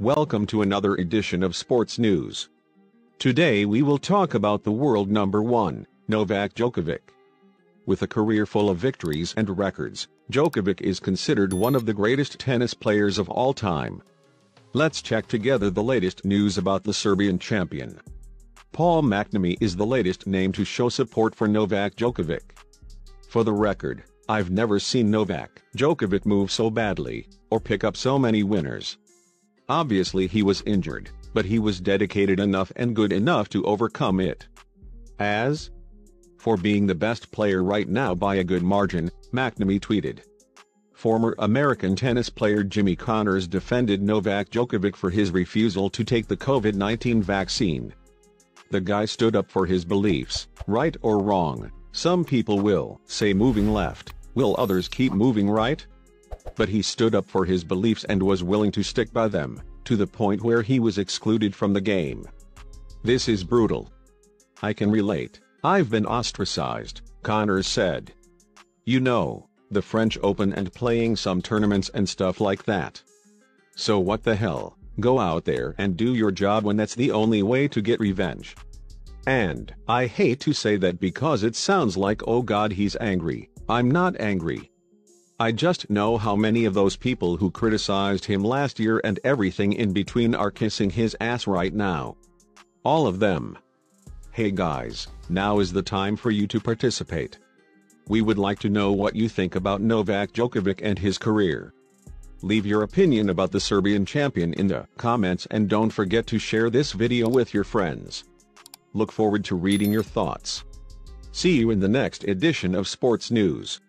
Welcome to another edition of Sports News. Today we will talk about the world number one, Novak Djokovic. With a career full of victories and records, Djokovic is considered one of the greatest tennis players of all time. Let's check together the latest news about the Serbian champion. Paul McNamee is the latest name to show support for Novak Djokovic. For the record, I've never seen Novak Djokovic move so badly, or pick up so many winners. Obviously he was injured, but he was dedicated enough and good enough to overcome it. As for being the best player right now by a good margin, McNamee tweeted. Former American tennis player Jimmy Connors defended Novak Djokovic for his refusal to take the COVID-19 vaccine. The guy stood up for his beliefs, right or wrong, some people will say moving left, will others keep moving right? But he stood up for his beliefs and was willing to stick by them, to the point where he was excluded from the game. This is brutal. I can relate, I've been ostracized, Connors said. You know, the French Open and playing some tournaments and stuff like that. So what the hell, go out there and do your job when that's the only way to get revenge. And, I hate to say that because it sounds like oh god he's angry, I'm not angry, I just know how many of those people who criticized him last year and everything in between are kissing his ass right now. All of them. Hey guys, now is the time for you to participate. We would like to know what you think about Novak Djokovic and his career. Leave your opinion about the Serbian champion in the comments and don't forget to share this video with your friends. Look forward to reading your thoughts. See you in the next edition of Sports News.